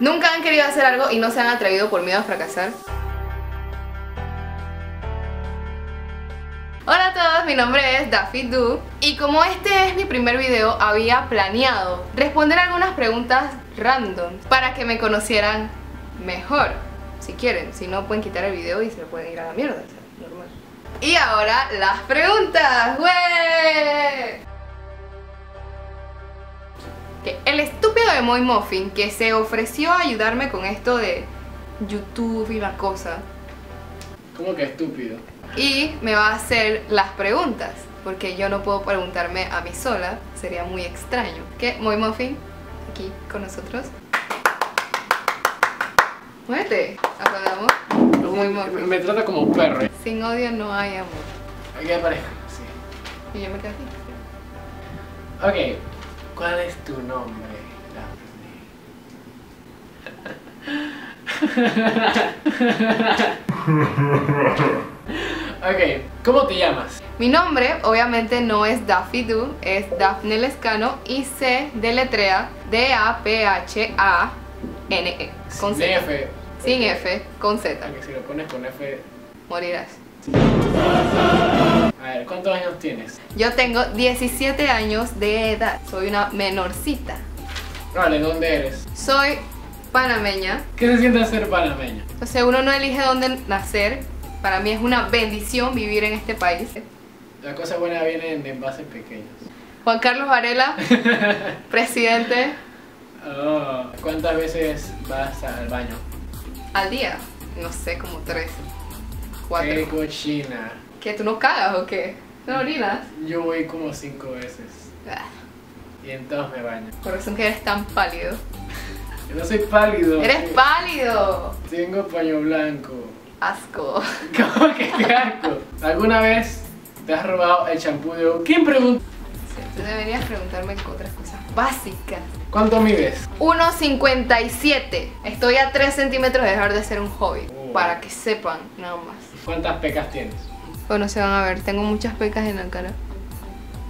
¿Nunca han querido hacer algo y no se han atrevido por miedo a fracasar? Hola a todos, mi nombre es Daffy Du y como este es mi primer video había planeado responder algunas preguntas random para que me conocieran mejor si quieren, si no pueden quitar el video y se lo pueden ir a la mierda, normal. Y ahora las preguntas, ¡Wey! El estúpido de Moy Muffin que se ofreció a ayudarme con esto de YouTube y la cosa. ¿Cómo que estúpido? Y me va a hacer las preguntas, porque yo no puedo preguntarme a mí sola, sería muy extraño. ¿Qué? Moy Muffin, aquí con nosotros. Muévete, aplaudamos. Muy Muffin. Me trata como perro. ¿eh? Sin odio no hay amor. Aquí aparezco, sí. Y yo me quedé Ok, aquí. ¿cuál es tu nombre? ok, ¿cómo te llamas? Mi nombre obviamente no es Daffy Du, es Daphne Lescano y se deletrea D-A-P-H-A-N-E con Sin Z. F. Sin F, con Z. Aunque si lo pones con F... Morirás. A ver, ¿cuántos años tienes? Yo tengo 17 años de edad, soy una menorcita. Vale, ¿dónde eres? Soy panameña, ¿Qué se siente ser panameño? entonces uno no elige dónde nacer. Para mí es una bendición vivir en este país. Las cosas buenas vienen de envases pequeños. Juan Carlos Varela, presidente Oh, ¿Cuántas veces vas al baño? al día. No sé, como tres, cuatro. Qué cochina. ¿Qué? ¿Tú no cagas o qué? ¿No orinas? Yo voy como cinco veces. Ah, Y entonces me baño. por razón que eres tan pálido. Yo no soy pálido. ¡Eres pálido! Tengo paño blanco. Asco. ¿Cómo que qué asco? ¿Alguna vez te has robado el champú de Hugo? ¿Quién preguntó? Sí, tú deberías preguntarme otras cosas básicas. ¿Cuánto mides? 1.57. Estoy a 3 centímetros de dejar de ser un hobbit. Oh. Para que sepan, nada más. ¿Cuántas pecas tienes? Bueno, se van a ver. Tengo muchas pecas en la cara.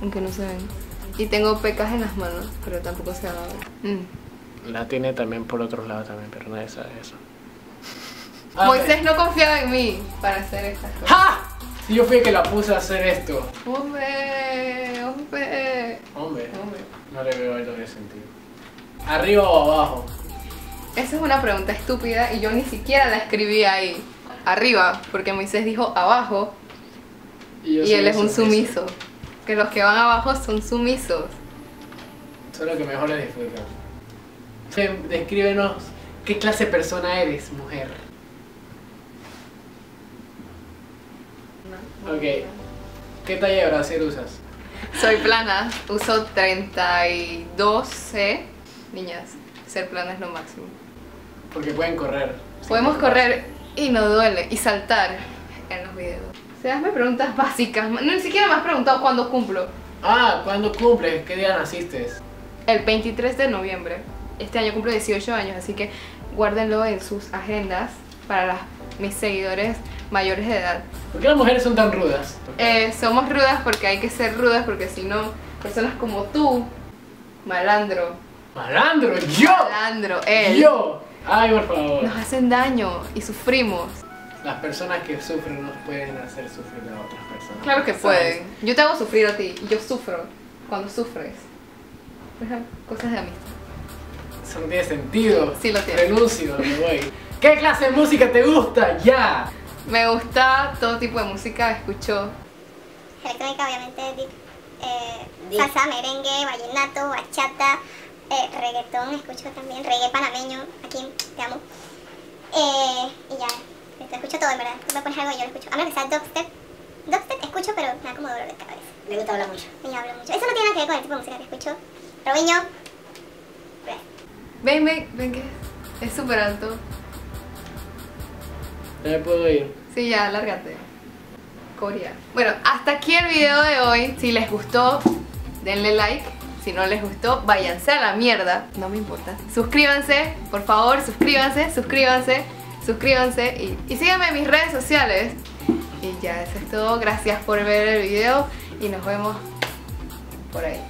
Aunque no se ven. Y tengo pecas en las manos, pero tampoco se van a ver. Mm. La tiene también por otros lados también, pero nadie sabe eso. Moisés no confiaba en mí para hacer estas cosas. ¡Ja! Si yo fui el que la puse a hacer esto. Hombre, hombre. Hombre, Hombre. no le veo el doble sentido. ¿Arriba o abajo? Esa es una pregunta estúpida y yo ni siquiera la escribí ahí. Arriba, porque Moisés dijo abajo y él es un sumiso. sumiso. Que los que van abajo son sumisos. Solo que mejor les disfrutan. Fem, descríbenos qué clase de persona eres, mujer. Ok. ¿Qué talla de brasier usas? Soy plana, uso 32C. Niñas, ser plana es lo máximo. Porque pueden correr. Podemos correr y no duele, y saltar en los videos. O sea, hazme preguntas básicas. No, ni siquiera me has preguntado cuándo cumplo. Ah, ¿cuándo cumples? ¿Qué día naciste? El 23 de noviembre. Este año cumplo 18 años, así que guárdenlo en sus agendas para las- mis seguidores mayores de edad. ¿Por qué las mujeres son tan rudas? Eh, somos rudas porque hay que ser rudas, porque si no, personas como tú, malandro, ¡Malandro! ¡Yo! malandro, él, ¡Yo! Ay, por favor. nos hacen daño y sufrimos. Las personas que sufren no pueden hacer sufrir a otras personas. Claro que ¿Sabes? pueden. Yo te hago sufrir a ti y yo sufro cuando sufres. Pues, Cosas de amistad. Eso no tiene sentido. Sí lo tiene. Renuncio, me voy. ¿Qué clase de música te gusta? ¡Ya! Me gusta todo tipo de música, escucho electrónica obviamente eh, salsa, merengue, vallenato, bachata, eh, reggaetón, escucho también, reggae panameño, aquí te amo. Eh, y ya, este, escucho todo en verdad, tú me pones algo y yo lo escucho. A menos que sea dubstep, dubstep escucho pero me da como dolor de cabeza. Me gusta hablar mucho. Y hablo mucho. Eso no tiene nada que ver con el tipo de música que escucho. Robiño, Ven, ven, ven que es súper alto. Ya me puedo ir. Sí, ya, lárgate. Corea. Bueno, hasta aquí el video de hoy. Si les gustó, denle like. Si no les gustó, váyanse a la mierda. No me importa. Suscríbanse, por favor, suscríbanse, suscríbanse, suscríbanse. Y, y síganme en mis redes sociales. Y ya, eso es todo. Gracias por ver el video. Y nos vemos por ahí.